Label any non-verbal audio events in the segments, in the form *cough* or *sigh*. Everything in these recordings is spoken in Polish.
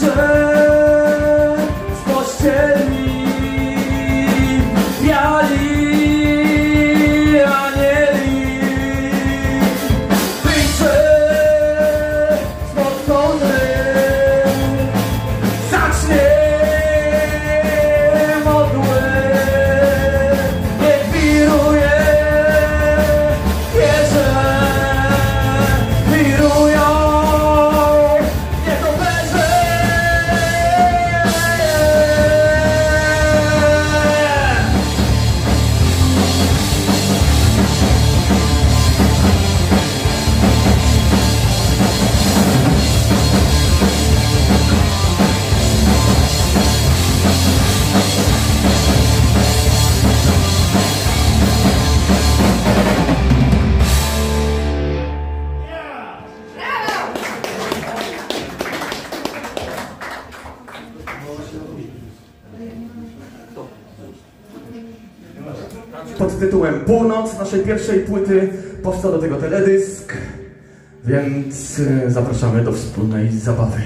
você, você północ naszej pierwszej płyty. Powstał do tego teledysk, więc e, zapraszamy do wspólnej zabawy.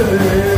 say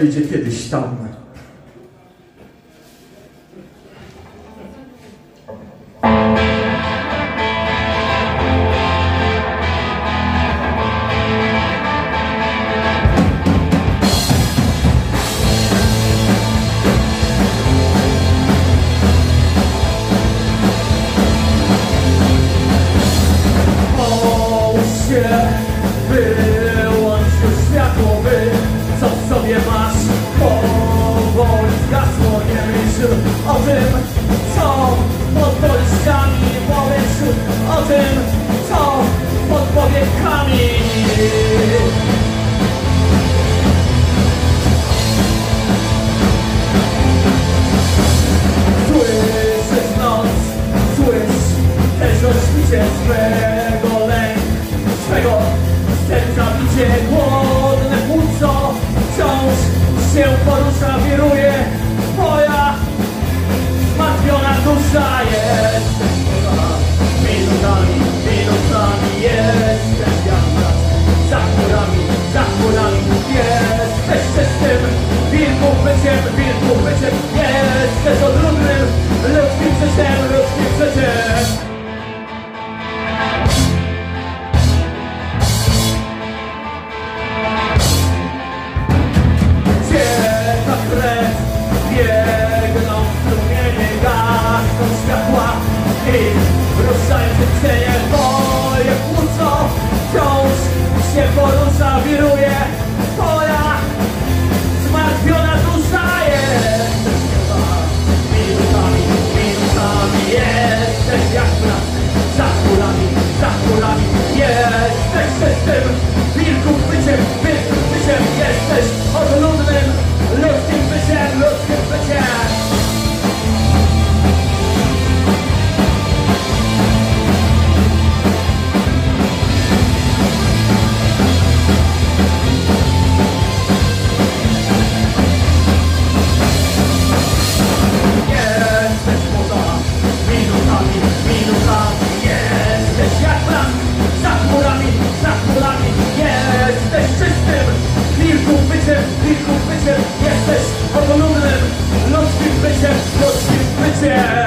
いう時期でした byciem, wilku byciem Jesteś autonomnym ludzkim byciem, ludzkim byciem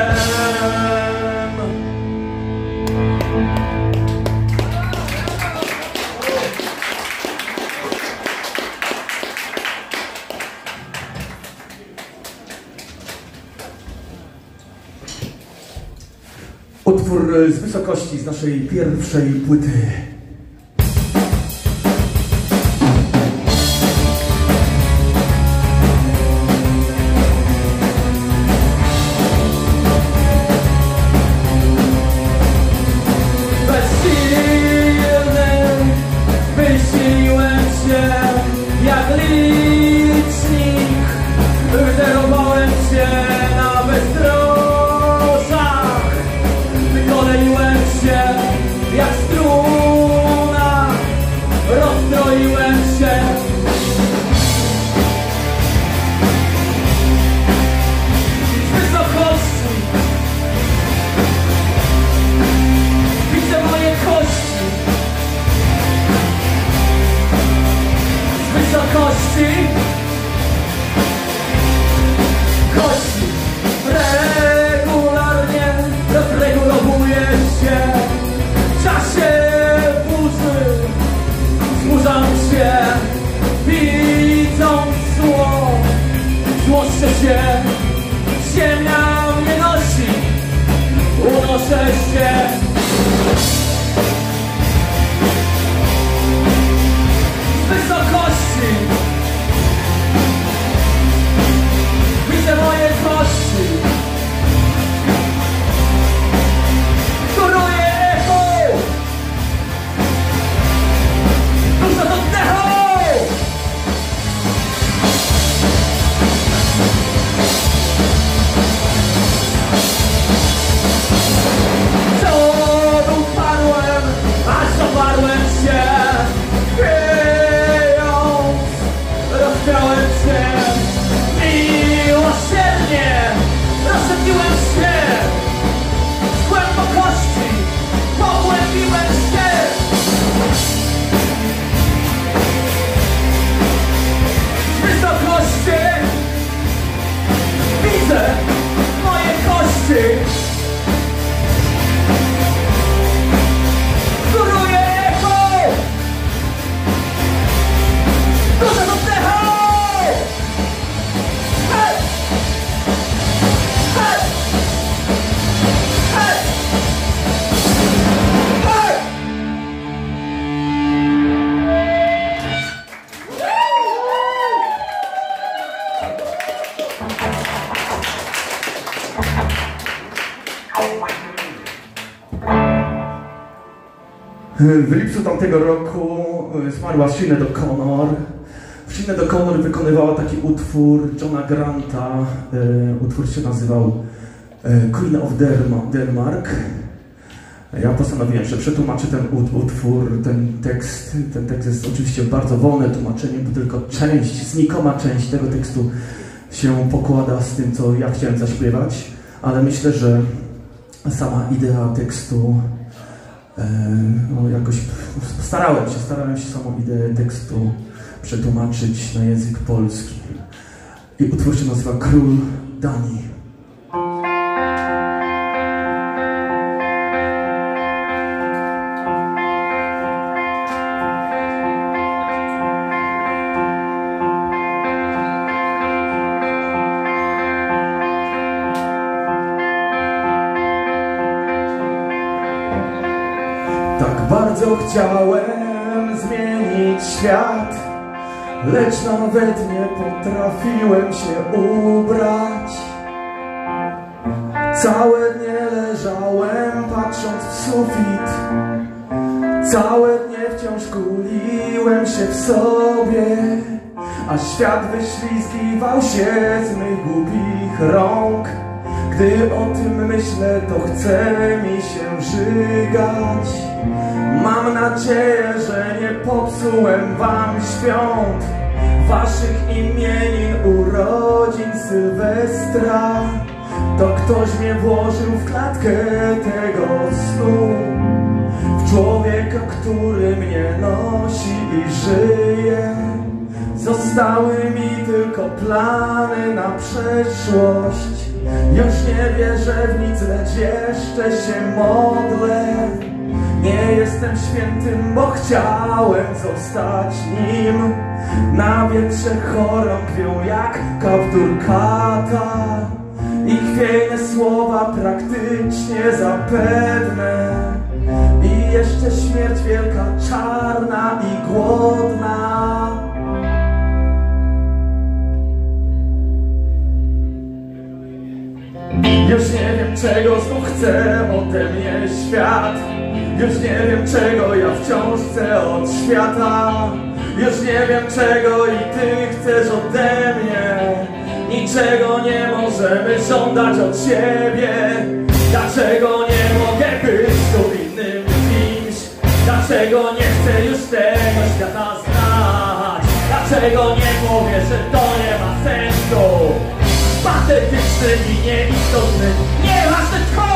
Utwór z wysokości z naszej pierwszej płyty. Costa W lipcu tamtego roku e, zmarła Sinead O'Connor. Sinead O'Connor wykonywała taki utwór Johna Granta. E, utwór się nazywał e, Queen of Denmark. Ja postanowiłem, że przetłumaczę ten utwór, ten tekst. Ten tekst jest oczywiście bardzo wolne tłumaczenie, bo tylko część, znikoma część tego tekstu się pokłada z tym, co ja chciałem zaśpiewać, ale myślę, że sama idea tekstu no jakoś starałem się, starałem się samą ideę tekstu przetłumaczyć na język polski. I utwór się nazywa Król Danii. Chciałem zmienić świat, lecz nawet nie potrafiłem się ubrać. Całe dnie leżałem patrząc w sufit, całe dnie wciąż kuliłem się w sobie, a świat wyślizgiwał się z mych głupich rąk. Gdy o tym myślę, to chce mi się żygać. Mam nadzieję, że nie popsułem wam świąt, waszych imienin, urodzin, Sylwestra. To ktoś mnie włożył w klatkę tego snu, w człowieka, który mnie nosi i żyje. Zostały mi tylko plany na przeszłość. Już nie wierzę w nic, lecz jeszcze się modlę. Nie jestem świętym, bo chciałem zostać nim. Na wietrze chorągwią jak kaptur kata. I chwiejne słowa praktycznie zapewne. I jeszcze śmierć wielka, czarna i głodna. Już nie wiem czego znów chce ode mnie świat. Już nie wiem czego ja wciąż chcę od świata. Już nie wiem czego i ty chcesz ode mnie. Niczego nie możemy żądać od siebie. Dlaczego nie mogę być tu innym kimś? Dlaczego nie chcę już tego świata znać? Dlaczego nie mówię, że to nie ma sensu patetyczny i nieistotny, nieważny tchórz!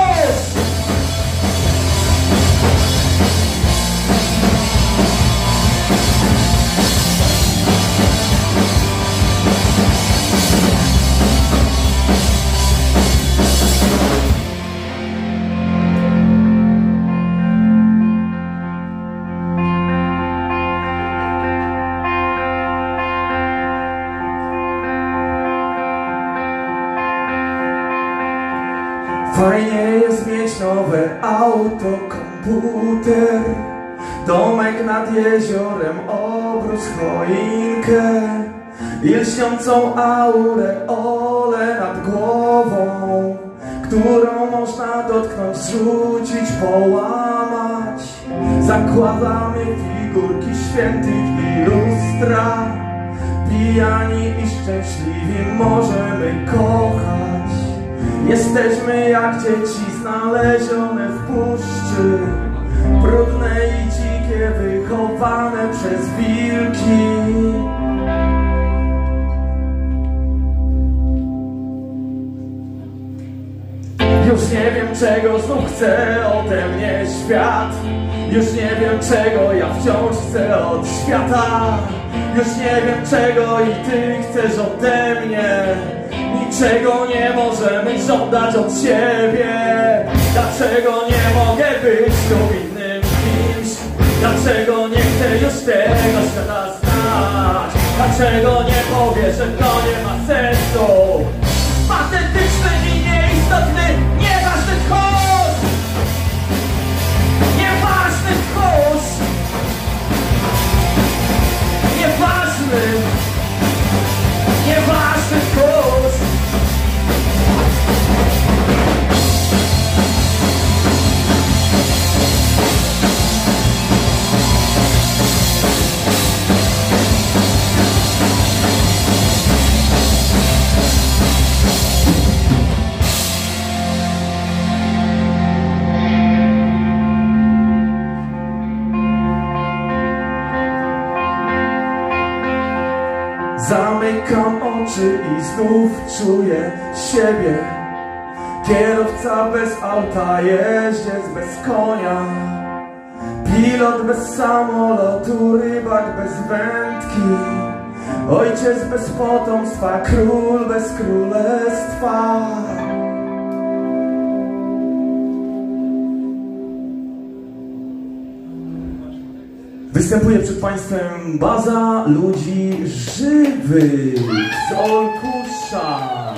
Auto, komputer Domek nad jeziorem, obróz, choinkę I lśniącą aureolę nad głową Którą można dotknąć, zrzucić, połamać. Zakładamy figurki świętych i lustra. Pijani i szczęśliwi możemy kochać. Jesteśmy jak dzieci znalezione w puszczy. Brudne i dzikie, wychowane przez wilki. Już nie wiem czego znów chce ode mnie świat. Już nie wiem czego ja wciąż chcę od świata. Już nie wiem czego i ty chcesz ode mnie Niczego nie możemy żądać od siebie. Dlaczego nie mogę być tu innym kimś? Dlaczego nie chcę już tego świata znać? Dlaczego nie powie, że to nie ma sensu auta, jeździec bez konia. Pilot bez samolotu, rybak bez wędki. Ojciec bez potomstwa, król bez królestwa. Występuje przed Państwem baza ludzi żywych z Olkusza.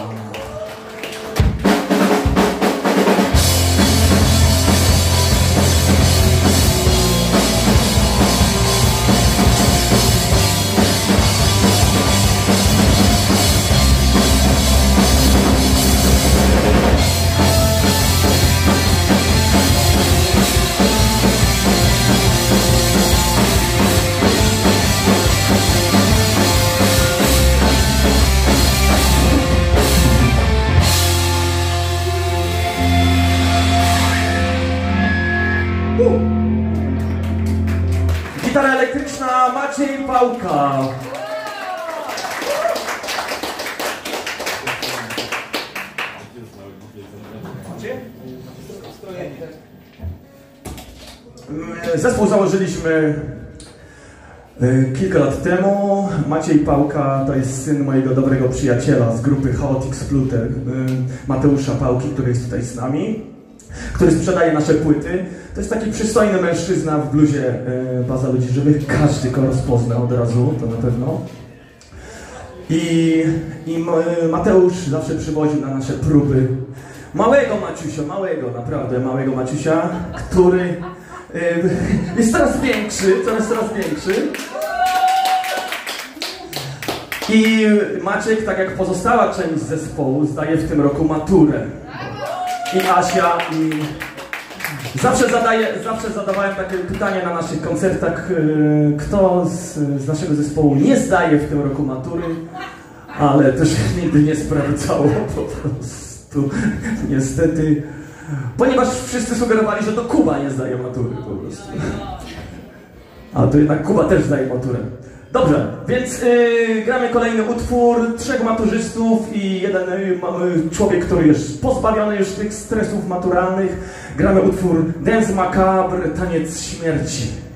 Maciej Pałka to jest syn mojego dobrego przyjaciela z grupy Chaotic Spluter, y, Mateusza Pałki, który jest tutaj z nami, który sprzedaje nasze płyty. To jest taki przystojny mężczyzna w bluzie y, Baza Ludzi Żywych. Każdy go rozpozna od razu, to na pewno. I, I M- Mateusz zawsze przywoził na nasze próby małego Maciusia, małego, naprawdę małego Maciusia, który y, jest coraz większy, coraz coraz większy. I Maciek, tak jak pozostała część zespołu, zdaje w tym roku maturę. I Asia, i zawsze, zadaję, zawsze zadawałem takie pytanie na naszych koncertach, y, kto z, z naszego zespołu nie zdaje w tym roku matury, ale się *laughs* nigdy nie sprawdzało po prostu, niestety. Ponieważ wszyscy sugerowali, że to Kuba nie zdaje matury po prostu. A to jednak Kuba też zdaje maturę. Dobrze, więc yy, gramy kolejny utwór, trzech maturzystów i jeden yy, człowiek, który jest pozbawiony już tych stresów maturalnych. Gramy utwór Dance Macabre, Taniec Śmierci.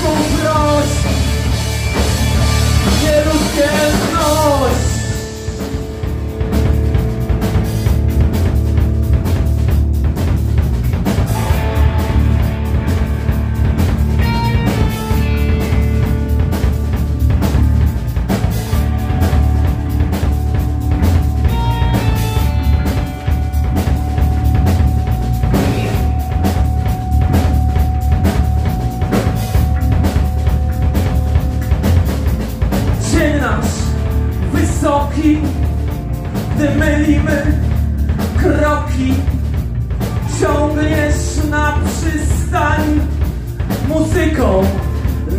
Ludzką proś nieludzkie znoś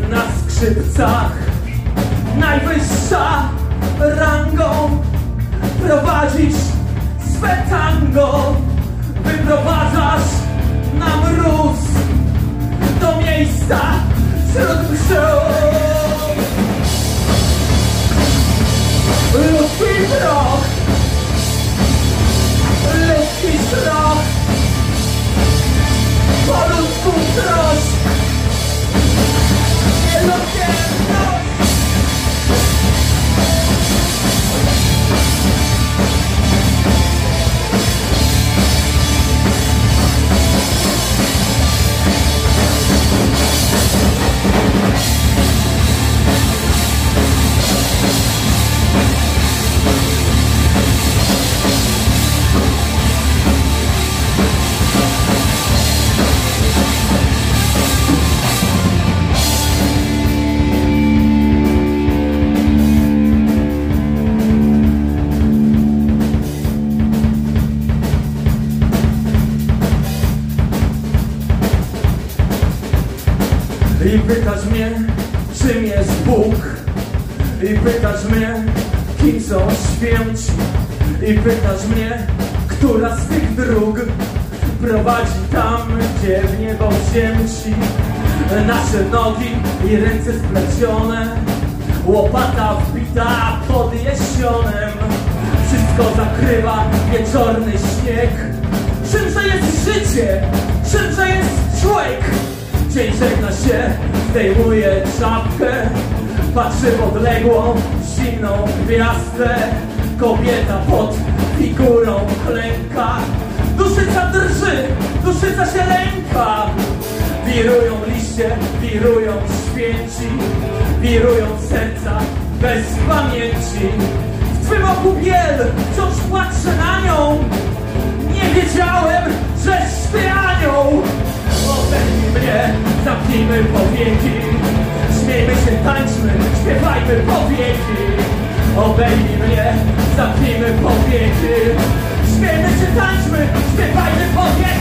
na skrzypcach. Najwyższa rangą prowadzisz swe tango, wyprowadzasz na mróz do miejsca wśród pszczół. Ludzki proch Ludzki strach Po ludzku trosk Nieludzkie noc pytasz mnie, czym jest Bóg? I pytasz mnie, kim są święci? I pytasz mnie, która z tych dróg Prowadzi tam, gdzie w niebo wzięci? Nasze nogi i ręce splecione Łopata wbita pod jesionem. Wszystko zakrywa wieczorny śnieg. Czymże jest życie? Czymże jest człowiek? Dzień żegna się, zdejmuje czapkę Patrzy w odległą, zimną gwiazdę. Kobieta pod figurą klęka. Duszyca drży, duszyca się lęka. Wirują liście, wirują święci. Wirują serca bez pamięci. W twym oku biel, wciąż patrzę na nią. Nie wiedziałem, że śpię anioł Obejmij mnie, zamknijmy powieki. Śmiejmy się, tańczmy, śpiewajmy powieki. Obejmij mnie, zamknijmy powieki. Śmiejmy się, tańczmy, śpiewajmy powieki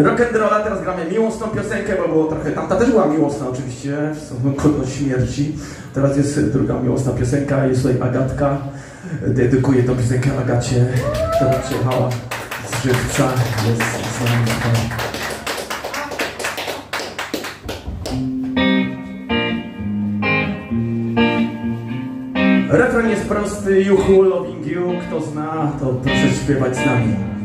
Eee, gramy rock'n'rolla, teraz gramy miłosną piosenkę, bo było trochę, tamta też była miłosna oczywiście, w stosunku do śmierci. Teraz jest druga miłosna piosenka, jest tutaj Agatka. Dedykuję tę piosenkę Agacie, która przyjechała z Żywca, jest z nami. Refren jest prosty, juchu, loving you, kto zna, to proszę śpiewać z nami.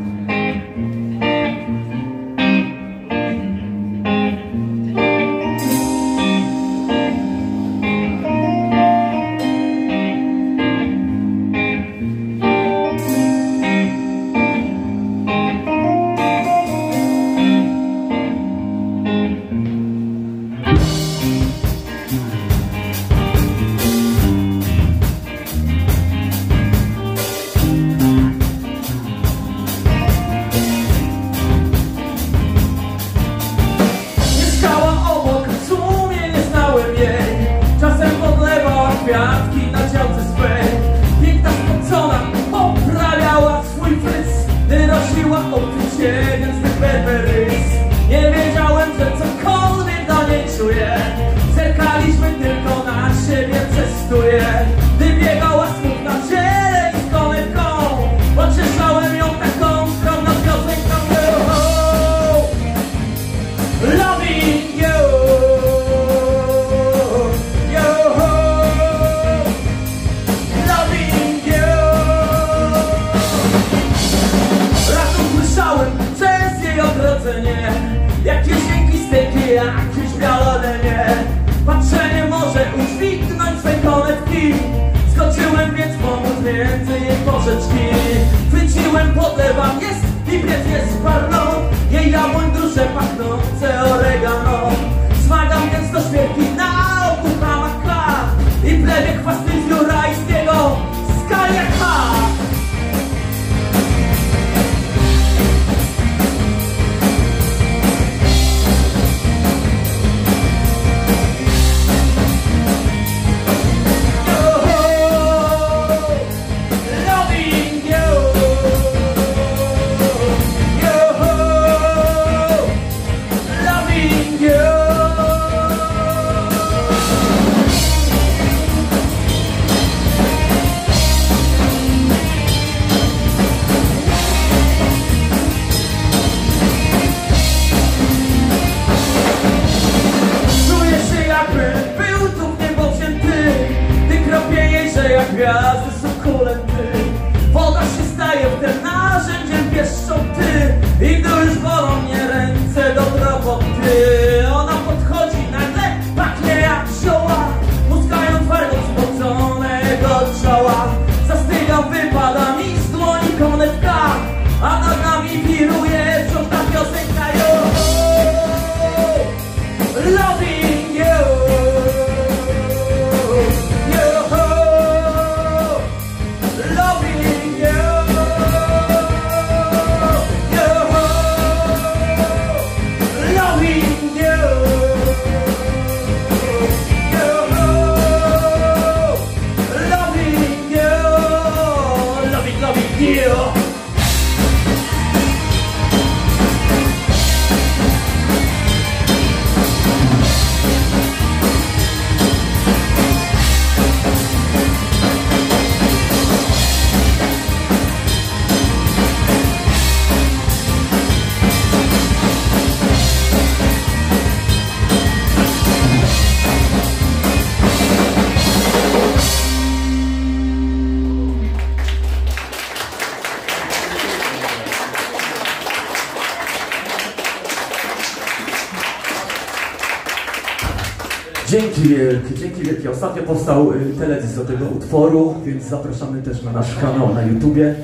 ostatnio powstał y, teledysk do tego utworu, więc zapraszamy też na nasz kanał na YouTubie.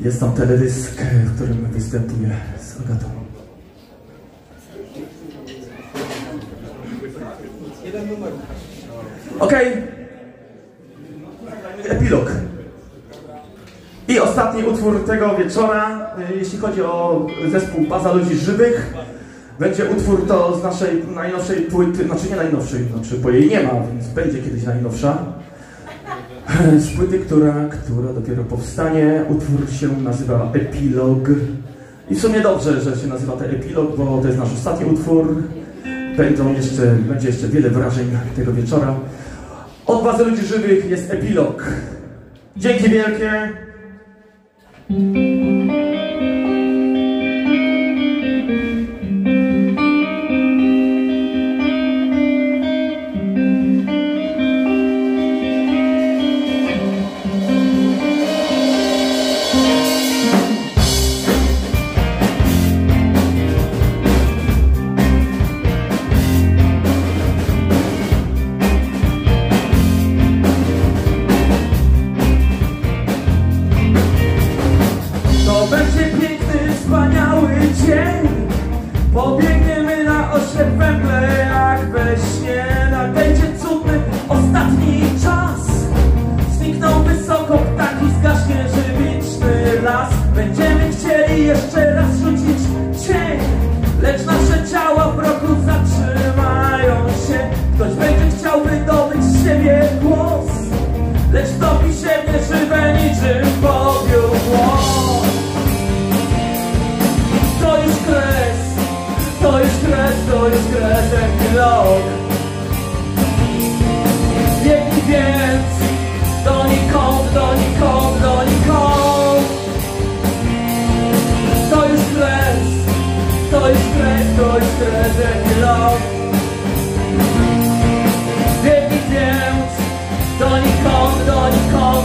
Jest tam teledysk, w którym występuje z Agatą. Okej. Okay. Epilog. I ostatni utwór tego wieczora, y, jeśli chodzi o zespół Baza Ludzi Żywych. Będzie utwór to z naszej najnowszej płyty, znaczy nie najnowszej, znaczy bo jej nie ma, więc będzie kiedyś najnowsza. Z płyty, która, która dopiero powstanie. Utwór się nazywa Epilog. I w sumie dobrze, że się nazywa ten Epilog, bo to jest nasz ostatni utwór. Będą jeszcze, będzie jeszcze wiele wrażeń tego wieczora. Od bazy ludzi żywych jest Epilog. Dzięki wielkie. W nieżywe niczym powiół głos To już kres, to już kres, to już kres epilog Biegnij więc donikąd, donikąd, donikąd To już kres, to już kres, to już kres epilog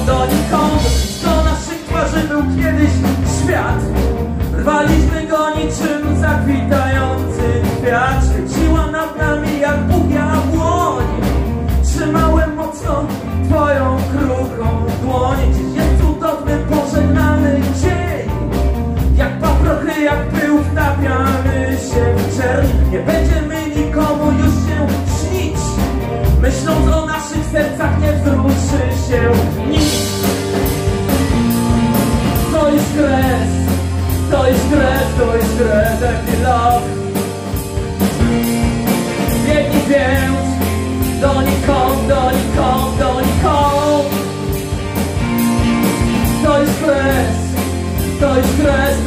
donikąd, donikąd Do naszych twarzy był kiedyś świat. Rwaliśmy go niczym zakwitający kwiat Świeciła nad nami jak buja dłoń Trzymałem mocno twoją kruchą dłoń. Dziś jest cudowny, pożegnany dzień. Jak paprochy, jak pył wtapiamy się w czerń. Nie będziemy nikomu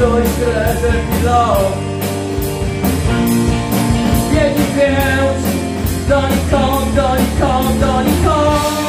kres, to jest kres epilog Biegnij więc donikąd, donikąd, donikąd To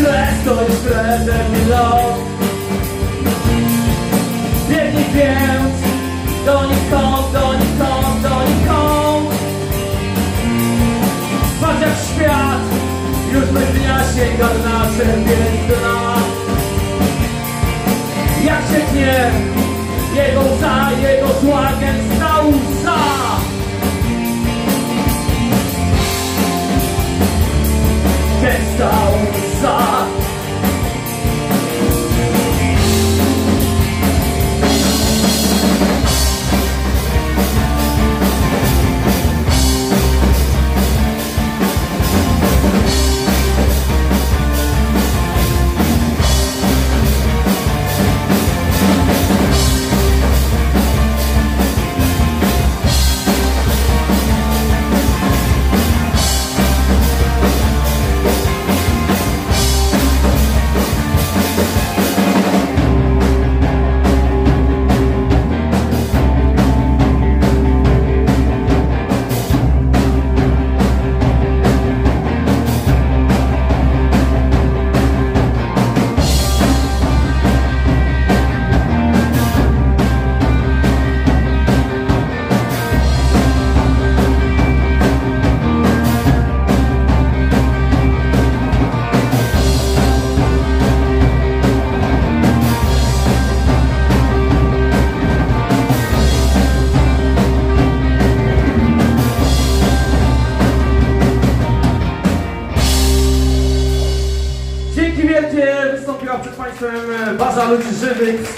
kres, to jest kres epilog Biegnij więc donikąd, donikąd, donikąd Patrz jak świat już bez dnia sięga nasze piętna Jak się tnie jego łza, jego zła gęsta łza. Gęsta łza Państwem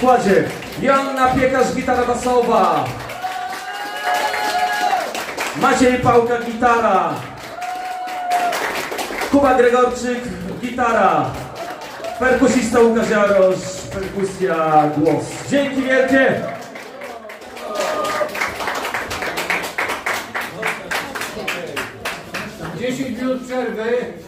składzie. Joanna Piekarz, gitara basowa. Maciej Pałka, gitara. Kuba Gregorczyk, gitara. Perkusista Łukasz Jarosz, perkusja, głos. Dzięki wielkie! Dziesięć minut przerwy.